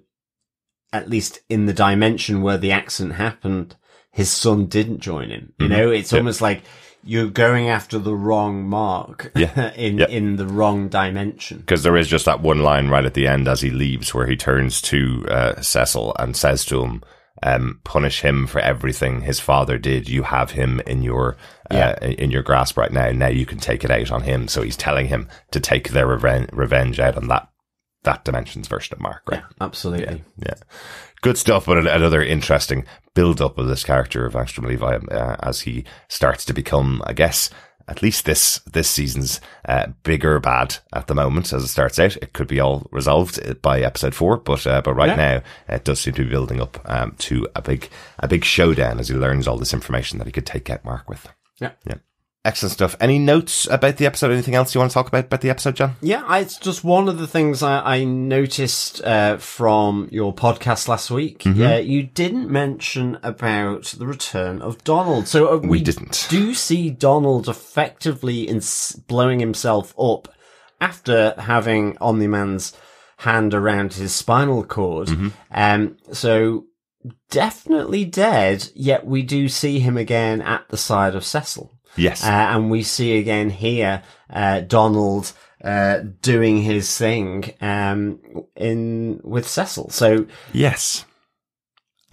at least in the dimension where the accident happened, his son didn't join him. You know, it's Yeah. almost like you're going after the wrong mark Yeah. in, Yeah. in the wrong dimension. Because there is just that one line right at the end as he leaves where he turns to uh, Cecil and says to him, um, "Punish him for everything his father did. You have him in your uh, Yeah. in your grasp right now. Now you can take it out on him." So he's telling him to take their reven- revenge out on that that dimension's version of Mark. Right? Absolutely. Yeah. Good stuff, but another interesting build up of this character of Angstrom Levy uh, as he starts to become, I guess, at least this this season's uh, bigger bad at the moment as it starts out. It could be all resolved uh, by episode four, but uh, but right Yeah. now it does seem to be building up um, to a big a big showdown as he learns all this information that he could take out Mark with. Yeah. Yeah. Excellent stuff. Any notes about the episode? Anything else you want to talk about about the episode, John? Yeah, I, it's just one of the things I, I noticed uh, from your podcast last week. Mm-hmm. Yeah, you didn't mention about the return of Donald. So uh, we, didn't. Do see Donald effectively in blowing himself up after having Omni Man's hand around his spinal cord. Mm-hmm. Um, so definitely dead. Yet we do see him again at the side of Cecil. Yes. Uh, and we see again here, uh, Donald, uh, doing his thing, um, in, with Cecil. So, Yes.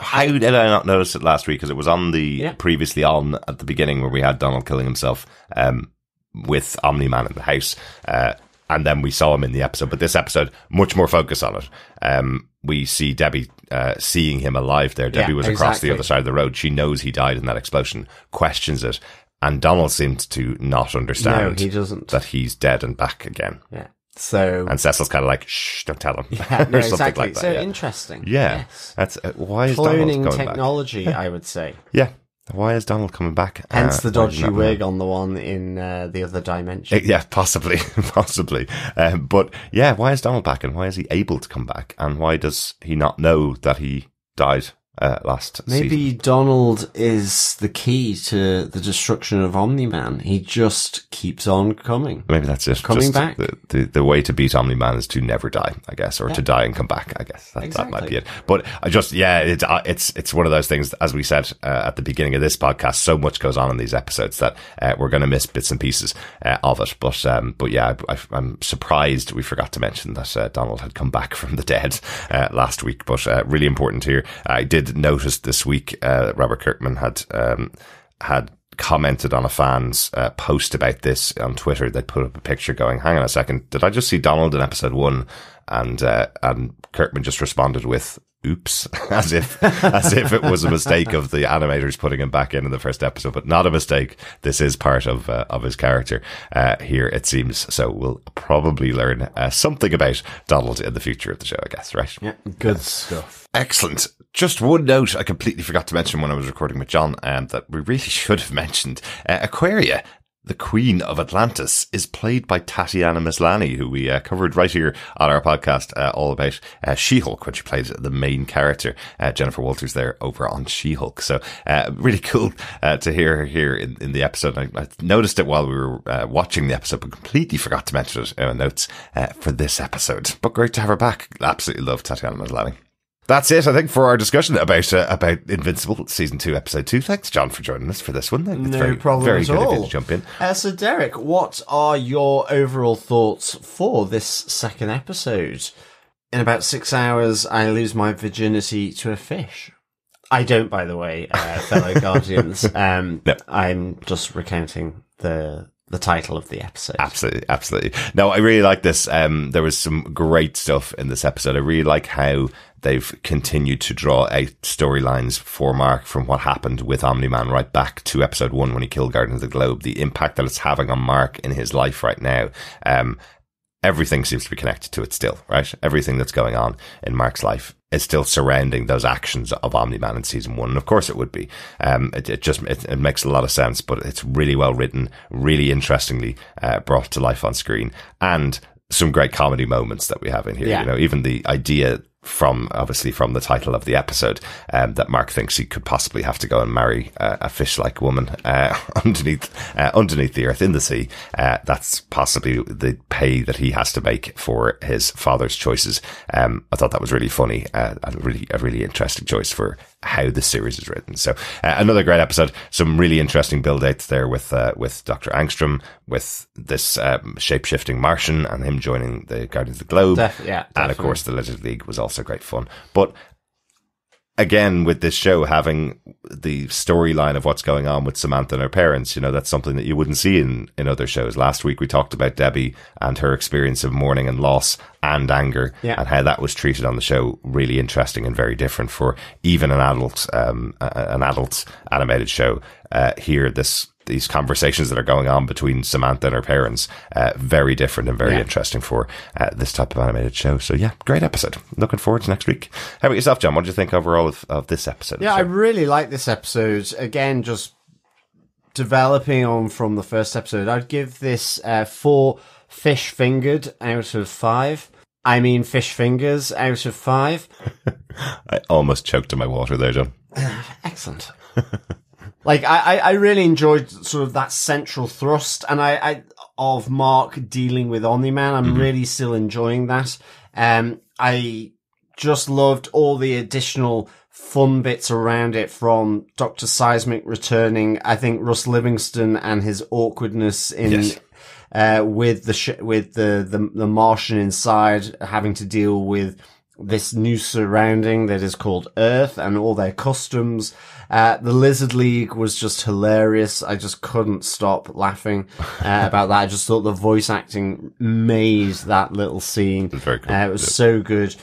How did I not notice it last week? Because it was on the Yeah. previously on at the beginning where we had Donald killing himself um, with Omni Man in the house, uh, and then we saw him in the episode. But this episode, much more focus on it. Um, we see Debbie uh, seeing him alive there. Debbie Yeah, was across the other side of the road. She knows he died in that explosion. Questions it, and Donald seems to not understand No, he doesn't. that he's dead and back again. yeah. So, And Cecil's kind of like, "Shh, don't tell him," yeah, or no, something exactly. like that. so yeah. interesting. Yeah, Yes. that's uh, why is Donald Cloning back? technology, I would say. Yeah, why is Donald coming back? Hence Uh, the dodgy wig on the one in, uh, the other dimension. Yeah, possibly, possibly. Um, but yeah, why is Donald back, and why is he able to come back, and why does he not know that he died uh, last Maybe season? Donald is the key to the destruction of Omni Man. He just keeps on coming. Maybe that's it. Coming Just back. The, the, the way to beat Omni Man is to never die, I guess, or to die and come back. I guess that, that might be it. But I just, yeah, it's uh, it's it's one of those things. As we said uh, at the beginning of this podcast, so much goes on in these episodes that uh, we're going to miss bits and pieces uh, of it. But um, but yeah, I, I'm surprised we forgot to mention that uh, Donald had come back from the dead uh, last week. But uh, really important here. I did notice this week uh, Robert Kirkman had um, had commented on a fan's uh, post about this on Twitter. They put up a picture going, "Hang on a second, did I just see Donald in episode one?" And uh, and Kirkman just responded with. Oops, as if as if it was a mistake of the animators putting him back in in the first episode, but not a mistake. This is part of uh, of his character uh, here, it seems. So we'll probably learn uh, something about Donald in the future of the show, I guess. Right? Yeah, good stuff. Excellent. Just one note I completely forgot to mention when I was recording with John um, that we really should have mentioned. Uh, Aquaria, the Queen of Atlantis, is played by Tatiana Maslany, who we uh, covered right here on our podcast uh, all about uh, She-Hulk when she played the main character. Uh, Jennifer Walters there over on She-Hulk. So uh, really cool uh, to hear her here in, in the episode. I, I noticed it while we were watching the episode, but completely forgot to mention it in our notes for this episode. But great to have her back. Absolutely love Tatiana Maslany. That's it, I think, for our discussion about uh, about Invincible season two, episode two. Thanks, John, for joining us for this one. It's No very, problem Very at good of you to jump in. Uh, so, Derek, what are your overall thoughts for this second episode? In about six hours, I lose my virginity to a fish. I don't, by the way, uh, fellow Guardians. Um, No. I'm just recounting the the title of the episode. Absolutely, absolutely. No, I really like this. Um, there was some great stuff in this episode. I really like how they've continued to draw out storylines for Mark from what happened with Omni Man right back to episode one when he killed Guardians of the Globe. The impact that it's having on Mark in his life right now. Um, everything seems to be connected to it still, right? Everything that's going on in Mark's life is still surrounding those actions of Omni Man in season one. And of course it would be. Um, it, it just, it, it makes a lot of sense, but it's really well written, really interestingly, uh, brought to life on screen and some great comedy moments that we have in here. Yeah. You know, even the idea from obviously from the title of the episode um, that Mark thinks he could possibly have to go and marry uh, a fish-like woman uh, underneath uh, underneath the earth in the sea. Uh, that's possibly the pay that he has to make for his father's choices. Um, I thought that was really funny uh, and really a really interesting choice for how the series is written. So uh, another great episode. Some really interesting build outs there with with Doctor Angstrom, with this um, shape shifting Martian, and him joining the Guardians of the Globe. Def- yeah, and of course the Lizard League was also great fun. But again, with this show having the storyline of what's going on with Samantha and her parents, you know, that's something that you wouldn't see in, in other shows. Last week we talked about Debbie and her experience of mourning and loss and anger Yeah. and how that was treated on the show. Really interesting and very different for even an adult, um, an adult animated show. Uh, here, this, these conversations that are going on between Samantha and her parents, uh, very different and very Yeah. interesting for uh, this type of animated show. So yeah, great episode. Looking forward to next week. How about yourself, John? What do you think overall of, of this episode? Yeah, the I really like this episode. Again, just developing on from the first episode. I'd give this uh, four fish fingered out of five. I mean, fish fingers out of five. I almost choked on my water there, John. Excellent. like I, I, I really enjoyed sort of that central thrust, and I, I of Mark dealing with Omni Man. I'm really still enjoying that. Um, I just loved all the additional fun bits around it from Doctor Seismic returning. I think Russ Livingston and his awkwardness in. Yes. Uh, with the sh- with the, the the Martian inside having to deal with this new surrounding that is called Earth and all their customs. Uh, the Lizard League was just hilarious. I just couldn't stop laughing uh, about that. I just thought the voice acting made that little scene. was very cool. Uh, it was Yeah. so good.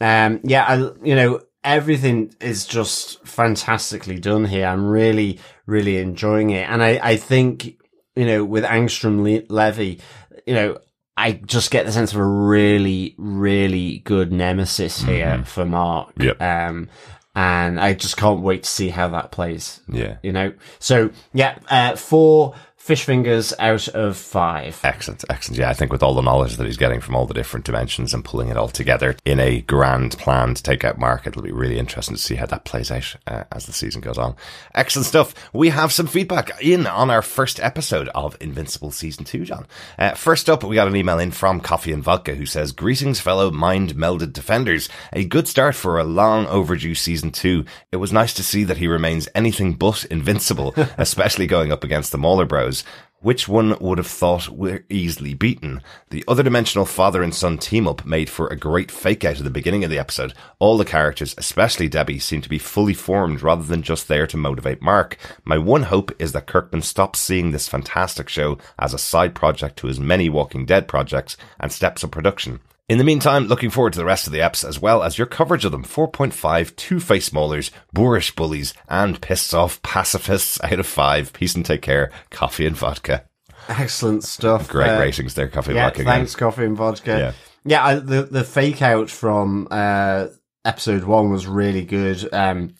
Um, yeah, I, you know, everything is just fantastically done here. I'm really, really enjoying it. And I, I think, you know, with Angstrom Le- Levy, you know, I just get the sense of a really, really good nemesis here for Mark. Mm-hmm. Yep. Um, and I just can't wait to see how that plays. Yeah. You know, so yeah, uh, four fish fingers out of five. Excellent, excellent. Yeah, I think with all the knowledge that he's getting from all the different dimensions and pulling it all together in a grand plan to take out Mark, it'll be really interesting to see how that plays out uh, as the season goes on. Excellent stuff. We have some feedback in on our first episode of Invincible Season 2, John. Uh, first up, we got an email in from Coffee and Vodka who says, Greetings, fellow mind melded defenders. A good start for a long overdue Season 2. It was nice to see that he remains anything but invincible, especially going up against the Mauler Bros. Which one would have thought we're easily beaten? The other dimensional father and son team up made for a great fake out at the beginning of the episode. All the characters, especially Debbie, seem to be fully formed rather than just there to motivate Mark. My one hope is that Kirkman stops seeing this fantastic show as a side project to his many Walking Dead projects and steps up production. In the meantime, looking forward to the rest of the eps as well as your coverage of them. 4.5, two-face maulers, boorish bullies, and pissed off pacifists out of 5. Peace and take care. Coffee and vodka. Excellent stuff. Great Uh, ratings there, Coffee and Yeah, vodka. again. thanks, coffee and vodka. Yeah. Yeah, I, the the fake out from uh, episode one was really good. Um,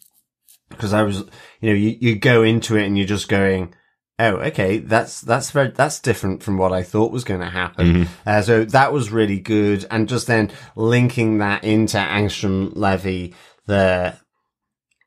because I was, you know, you, you go into it and you're just going, oh, okay, that's that's very that's different from what I thought was going to happen. Mm-hmm. Uh, so that was really good, and just then linking that into Angstrom Levy, the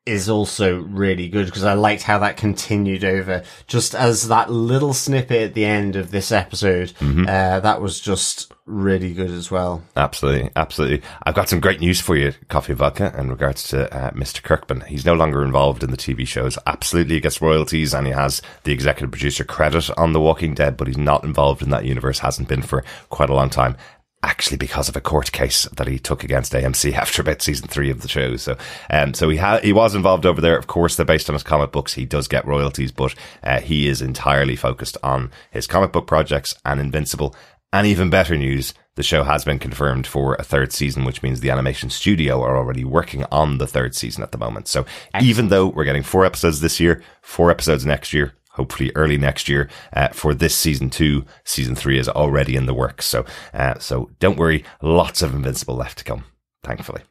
is also really good because I liked how that continued over just as that little snippet at the end of this episode. Mm-hmm. Uh, that was just really good as well. Absolutely, absolutely. I've got some great news for you, Coffee Vodka, in regards to uh, Mr. Kirkman. He's no longer involved in the TV shows. Absolutely, he gets royalties and he has the executive producer credit on The Walking Dead, but he's not involved in that universe, hasn't been for quite a long time. Actually, because of a court case that he took against AMC after about season three of the show. So, um, so he ha- he was involved over there. Of course, they're based on his comic books. He does get royalties, but uh, he is entirely focused on his comic book projects and Invincible. And even better news, the show has been confirmed for a third season, which means the animation studio are already working on the third season at the moment. So even though we're getting four episodes this year, four episodes next year, hopefully early next year, uh, for this season two, season three is already in the works. So, uh, so don't worry, lots of Invincible left to come, thankfully.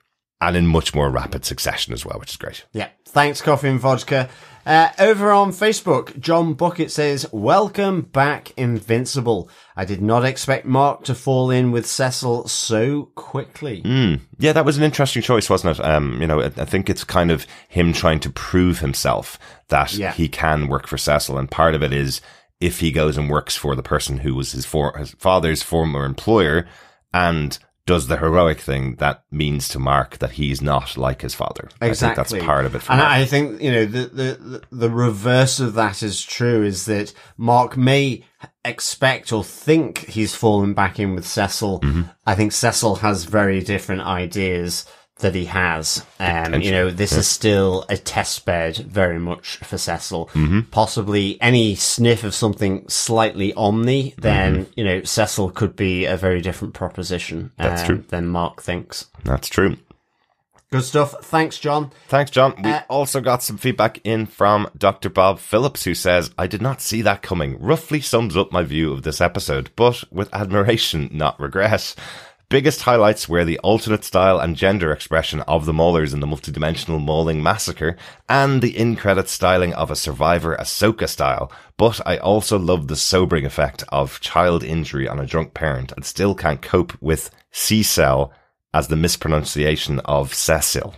and in much more rapid succession as well, which is great. Yeah. Thanks, Coffee and Vodka. Uh, over on Facebook, John Bucket says, Welcome back, Invincible. I did not expect Mark to fall in with Cecil so quickly. Yeah, that was an interesting choice, wasn't it? Um, you know, I I think it's kind of him trying to prove himself that Yeah. he can work for Cecil, and part of it is if he goes and works for the person who was his, for, his father's former employer and does the heroic thing, that means to Mark that he's not like his father. I think Exactly. that's part of it. For and. I think, you know, the, the, the- the reverse of that is true is that Mark may expect or think he's fallen back in with Cecil. Mm-hmm. I think Cecil has very different ideas that he has. Um, you know, this is still a test bed very much for Cecil. Mm-hmm. Possibly any sniff of something slightly omni, then, Mm-hmm. you know, Cecil could be a very different proposition That's um, true. than Mark thinks. that's true. Good stuff. Thanks, John. Thanks, John. We Uh, also got some feedback in from Dr. Bob Phillips, who says, I did not see that coming. Roughly sums up my view of this episode, but with admiration, not regret. Biggest highlights were the alternate style and gender expression of the maulers in the multidimensional mauling massacre, and the in-credit styling of a survivor Ahsoka style. But I also loved the sobering effect of child injury on a drunk parent and still can't cope with C-cell as the mispronunciation of Cecil.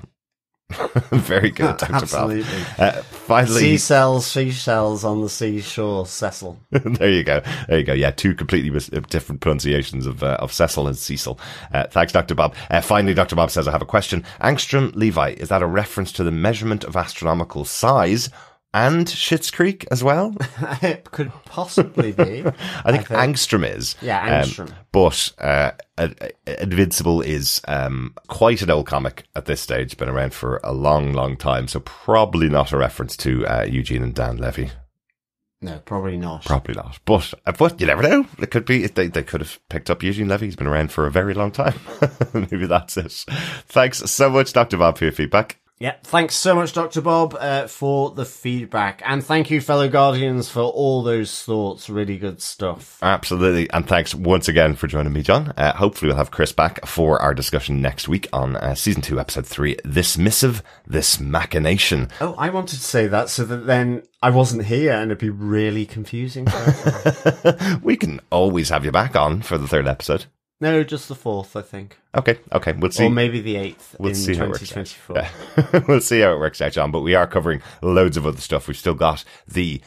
Very good, Dr. Bob. Absolutely. Uh, finally, Sea cells, seashells on the seashore, Cecil. there you go. There you go. Yeah, two completely mis- uh, different pronunciations of uh, of Cecil and Cecil. Uh, thanks, Dr. Bob. Uh, finally, Dr. Bob says, I have a question. Angstrom Levy, is that a reference to the measurement of astronomical size and Schitt's Creek as well? it could possibly be. I think angstrom is. Yeah, Um, angstrom. but uh, Invincible is um, quite an old comic at this stage. Been around for a long, long time. So probably not a reference to uh, Eugene and Dan Levy. No, probably not. Probably not. But uh, but you never know. It could be they they could have picked up Eugene Levy. He's been around for a very long time. Maybe that's it. Thanks so much, Dr. Bob, for your feedback. Yeah, thanks so much, Dr. Bob, uh, for the feedback. And thank you, fellow Guardians, for all those thoughts. Really good stuff. Absolutely. And thanks once again for joining me, John. Uh, hopefully we'll have Chris back for our discussion next week on uh, season two, episode three, This Missive, This Machination. Oh, I wanted to say that so that then I wasn't here and it'd be really confusing. for we can always have you back on for the third episode. No, just the fourth, I think. Okay. Okay. We'll see. Or maybe the eighth We'll in see how it works. 2024. we'll see how it works out, John. But we are covering loads of other stuff. We've still got the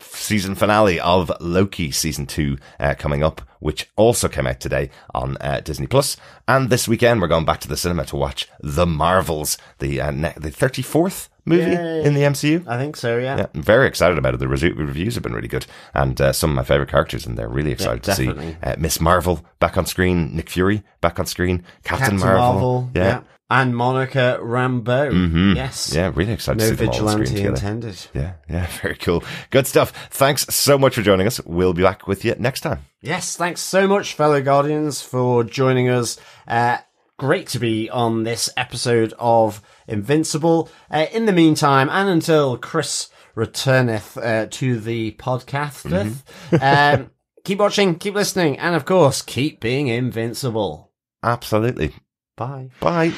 season finale of Loki season two uh, coming up, which also came out today on uh, Disney Plus. And this weekend we're going back to the cinema to watch The Marvels, the uh, ne- the thirty fourth movie Yay. in the MCU. I think so, yeah. Yeah, I'm very excited about it. The reviews have been really good, and uh, some of my favorite characters in there. Really excited to see uh, Miss Marvel back on screen, Nick Fury back on screen, Captain, Captain Marvel, Marvel, yeah. And Monica Rambeau. Yes. yeah, really excited No to see them all on screen vigilante together. intended. Yeah, yeah, very cool. Good stuff. Thanks so much for joining us. We'll be back with you next time. Yes, thanks so much, fellow Guardians, for joining us. Uh, great to be on this episode of Invincible. Uh, in the meantime, and until Chris returneth uh, to the podcast, um, keep watching, keep listening, and of course, keep being invincible. Absolutely. Bye. Bye.